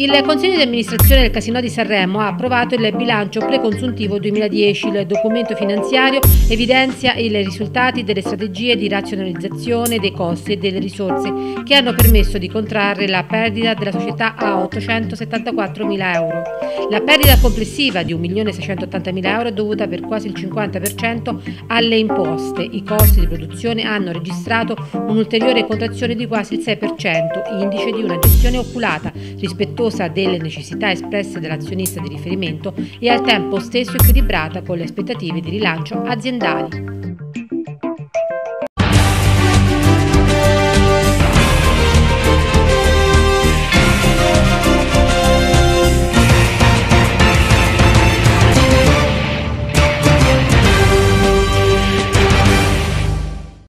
Il Consiglio di amministrazione del Casino di Sanremo ha approvato il bilancio preconsuntivo 2010. Il documento finanziario evidenzia i risultati delle strategie di razionalizzazione dei costi e delle risorse che hanno permesso di contrarre la perdita della società a 874 mila euro. La perdita complessiva di 1.680 mila euro è dovuta per quasi il 50% alle imposte. I costi di produzione hanno registrato un'ulteriore contrazione di quasi il 6%, indice di una gestione oculata, rispettosa rispettosa delle necessità espresse dall'azionista di riferimento e al tempo stesso equilibrata con le aspettative di rilancio aziendali.